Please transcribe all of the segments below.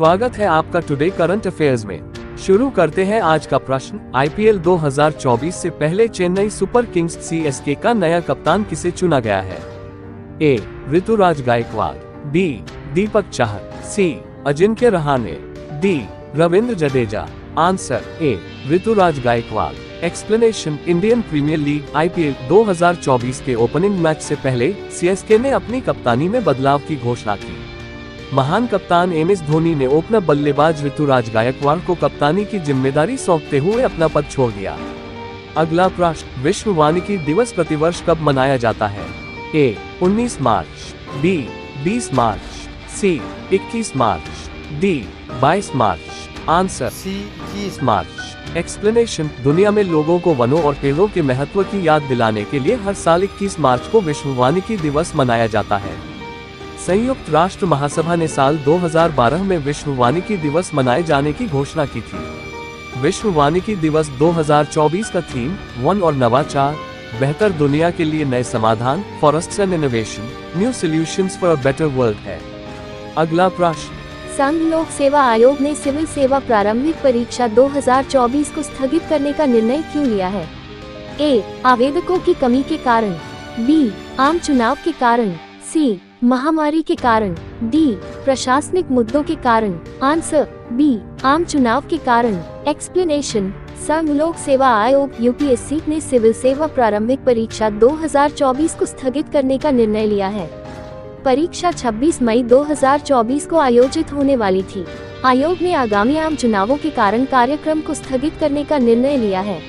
स्वागत है आपका टुडे करंट अफेयर्स में। शुरू करते हैं आज का प्रश्न। आईपीएल 2024 से पहले चेन्नई सुपर किंग्स सीएसके का नया कप्तान किसे चुना गया है? A Ruturaj Gaikwad. B Deepak Chahar. C Ajinkya Rahane D Ravindra Jadeja. Answer A Ruturaj Gaikwad. Explanation Indian Premier League IPL 2024 के ओपनिंग मैच से पहले सीएसके ने अपनी कप्तानी में बदलाव की घोषणा की। महान कप्तान एम एस धोनी ने ओपनर बल्लेबाज ऋतुराज गायकवाड़ को कप्तानी की ज़िम्मेदारी सौंपते हुए अपना पद छोड़ दिया। अगला प्रश्न विश्व वानिकी दिवस प्रतिवर्ष कब मनाया जाता है? ए 19 मार्च बी 20 मार्च सी 21 मार्च डी 22 मार्च आंसर सी 21 मार्च। एक्सप्लेनेशन दुनिया में लोगों को वनों और पेड़ों के महत्व की याद दिलाने के लिए हर साल 21 मार्च को विश्व वानिकी दिवस मनाया जाता है। संयुक्त राष्ट्र महासभा ने साल 2012 में विश्व वानिकी दिवस मनाए जाने की घोषणा की थी। विश्व वानिकी दिवस 2024 का थीम वन और नवाचार बेहतर दुनिया के लिए नए समाधान, forest and innovation new solution for a better world है। अगला प्रश्न। संघ लोक सेवा आयोग ने सिविल सेवा प्रारंभिक परीक्षा 2024 को स्थगित करने का निर्णय क्यों लिया है? ए. आवेदकों की कमी के कारण। बी. आम चुनाव के कारण। सी. महामारी के कारण, डी, प्रशासनिक मुद्दों के कारण, आंसर, बी, आम चुनाव के कारण एक्सप्लेनेशन संघ लोक सेवा आयोग यूपीएससी ने सिविल सेवा प्रारंभिक परीक्षा 2024 को स्थगित करने का निर्णय लिया है। परीक्षा 26 मई 2024 को आयोजित होने वाली थी। आयोग ने आगामी आम चुनावों के कारण कार्यक्रम को स्थगित करने का निर्णय लिया है।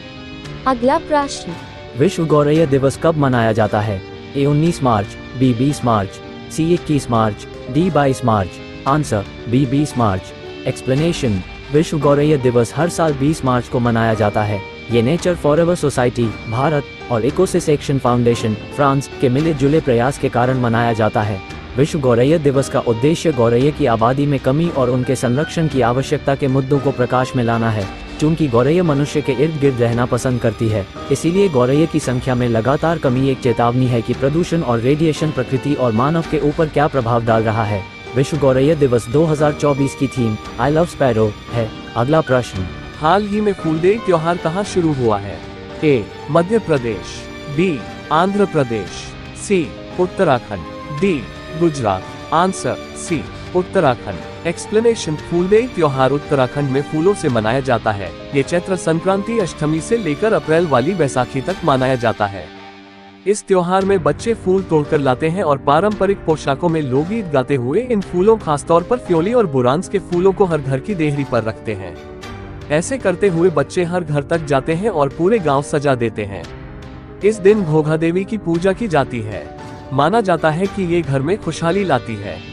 अगला प्रश्न। विश्व गौरैया दिवस कब मनाया जाता है? ए 19 मार्च, बी 20 मार्च सी इक्कीस मार्च डी बाईस मार्च आंसर बी बीस मार्च एक्सप्लेनेशन विश्व गौरैया दिवस हर साल 20 मार्च को मनाया जाता है। ये नेचर फॉरएवर सोसाइटी भारत और इकोसिस एक्शन फाउंडेशन फ्रांस के मिले जुले प्रयास के कारण मनाया जाता है। विश्व गौरैया दिवस का उद्देश्य गौरैया की आबादी में कमी और उनके संरक्षण की आवश्यकता के मुद्दों को प्रकाश में लाना है। चूँकि गौरैया मनुष्य के इर्द गिर्द रहना पसंद करती है। इसीलिए गौरैया की संख्या में लगातार कमी एक चेतावनी है कि प्रदूषण और रेडिएशन प्रकृति और मानव के ऊपर क्या प्रभाव डाल रहा है। विश्व गौरैया दिवस 2024 की थीम आई लव स्पैरो है। अगला प्रश्न। हाल ही में फूलदेई त्योहार कहाँ शुरू हुआ है? A, Madhya Pradesh, B, Andhra Pradesh, C, Uttarakhand, D, Gujarat, answer, C. Uttarakhand. Explanation Phooldei त्योहार उत्तराखंड में फूलों से मनाया जाता है। ये चैत्र संक्रांति अष्टमी से लेकर अप्रैल वाली बैसाखी तक मनाया जाता है। इस त्योहार में बच्चे फूल तोड़कर लाते हैं और पारंपरिक पोशाकों में लोकगीत गाते हुए इन फूलों, खासतौर पर फ्योली और बुरांस के फूलों को हर घर की देहरी पर रखते हैं। ऐसे करते हुए बच्चे हर घर तक जाते हैं और पूरे गाँव सजा देते हैं। इस दिन भोगा देवी की पूजा की जाती है। माना जाता है कि ये घर में खुशहाली लाती है।